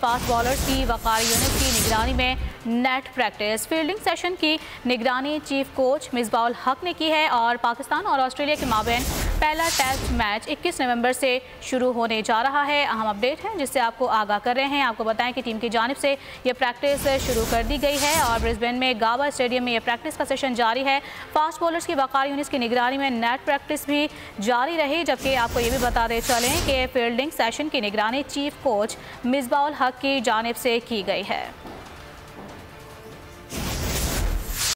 Fast bowlers की वकार unit की निगरानी में नेट प्रैक्टिस फील्डिंग सेशन की निगरानी चीफ कोच मिसबाउल हक ने की है और पाकिस्तान और ऑस्ट्रेलिया के माबेन पहला टेस्ट मैच 21 नवंबर से शुरू होने जा रहा है। अहम अपडेट है जिससे आपको आगाह कर रहे हैं। आपको बताएँ कि टीम की जानब से ये प्रैक्टिस शुरू कर दी गई है और ब्रिस्बेन में गावा स्टेडियम में ये प्रैक्टिस का सेशन जारी है। फास्ट बॉलर्स की वकार यूनिट की निगरानी में नेट प्रैक्टिस भी जारी रही, जबकि आपको ये भी बताते चलें कि फील्डिंग सेशन की निगरानी चीफ कोच मिसबाउल हक की जानब से की गई है।